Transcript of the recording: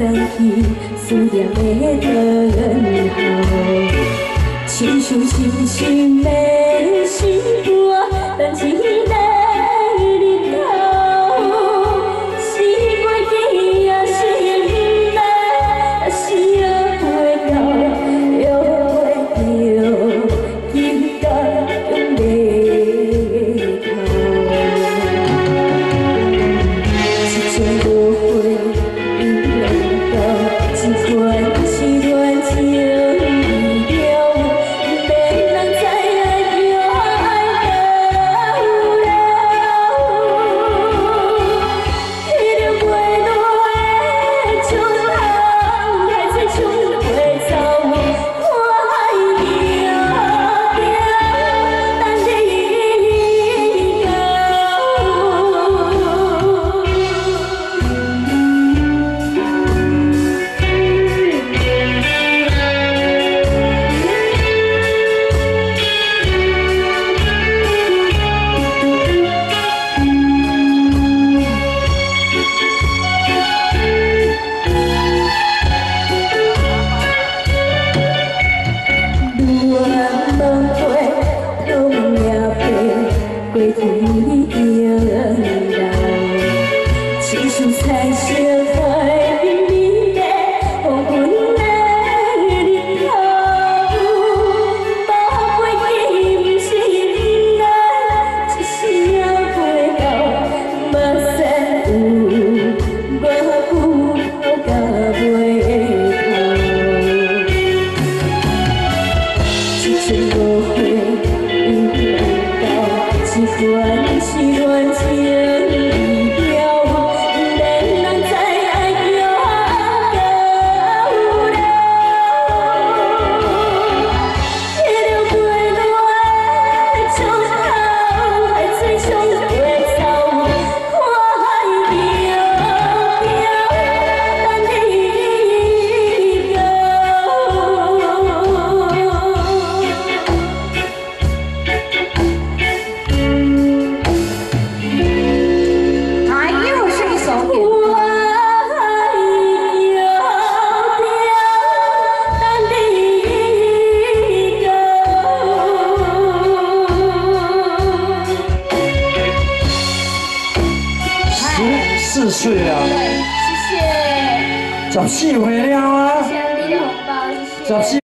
等你思念的等候，亲像深深的心肝，等 what 谢谢，十四岁了啊，谢谢你的红包，谢。谢。